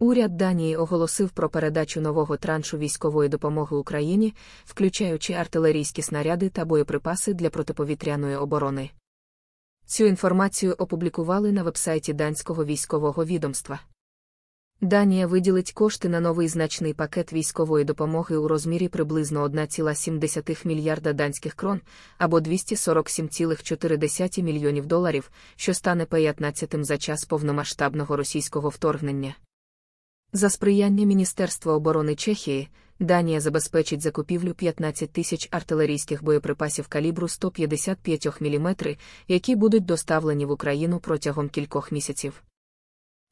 Уряд Данії оголосив про передачу нового траншу військової допомоги Україні, включаючи артилерійські снаряди та боєприпаси для протиповітряної оборони. Цю інформацію опублікували на вебсайті данського військового відомства. Данія виділить кошти на новий значний пакет військової допомоги у розмірі приблизно 1,7 мільярда данських крон або 247,4 мільйонів доларів, що стане 15 за час повномасштабного російського вторгнення. За сприяння Міністерства оборони Чехії, Данія забезпечить закупівлю 15 тисяч артилерійських боєприпасів калібру 155 мм, які будуть доставлені в Україну протягом кількох місяців.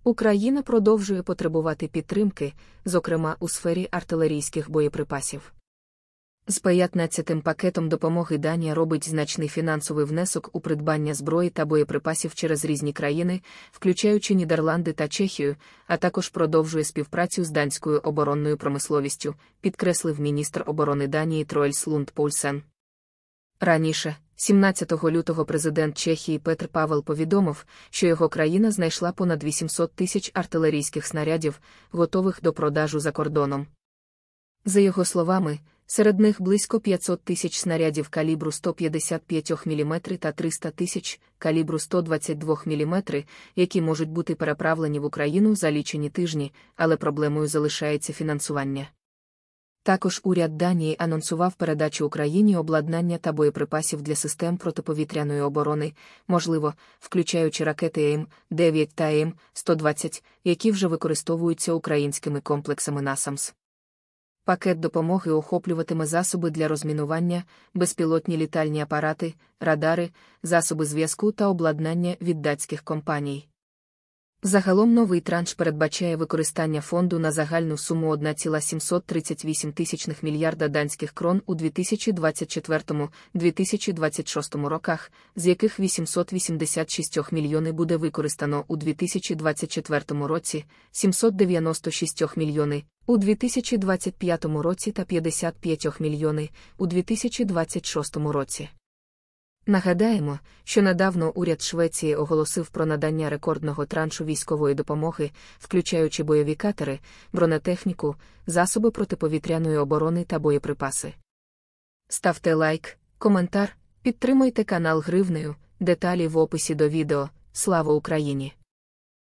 Україна продовжує потребувати підтримки, зокрема у сфері артилерійських боєприпасів. З 15-тим пакетом допомоги Данія робить значний фінансовий внесок у придбання зброї та боєприпасів через різні країни, включаючи Нідерланди та Чехію, а також продовжує співпрацю з данською оборонною промисловістю, підкреслив міністр оборони Данії Троельс Лунд Польсен. Раніше, 17 лютого, президент Чехії Петр Павел повідомив, що його країна знайшла понад 800 тисяч артилерійських снарядів, готових до продажу за кордоном. За його словами, Серед них близько 500 тисяч снарядів калібру 155 мм та 300 тисяч калібру 122 мм, які можуть бути переправлені в Україну за лічені тижні, але проблемою залишається фінансування. Також уряд Данії анонсував передачу Україні обладнання та боєприпасів для систем протиповітряної оборони, можливо, включаючи ракети AIM-9 та AIM-120, які вже використовуються українськими комплексами НАСАМС. Пакет допомоги охоплюватиме засоби для розмінування, безпілотні літальні апарати, радари, засоби зв'язку та обладнання від датських компаній. Загалом новий транш передбачає використання фонду на загальну суму 1,738 тисячних мільярда данських крон у 2024-2026 роках, з яких 886 мільйони буде використано у 2024 році, 796 мільйони у 2025 році та 55 мільйони у 2026 році. Нагадаємо, що недавно уряд Швеції оголосив про надання рекордного траншу військової допомоги, включаючи бойові катери, бронетехніку, засоби протиповітряної оборони та боєприпаси. Ставте лайк, коментар, підтримуйте канал Гривнею, деталі в описі до відео. Слава Україні!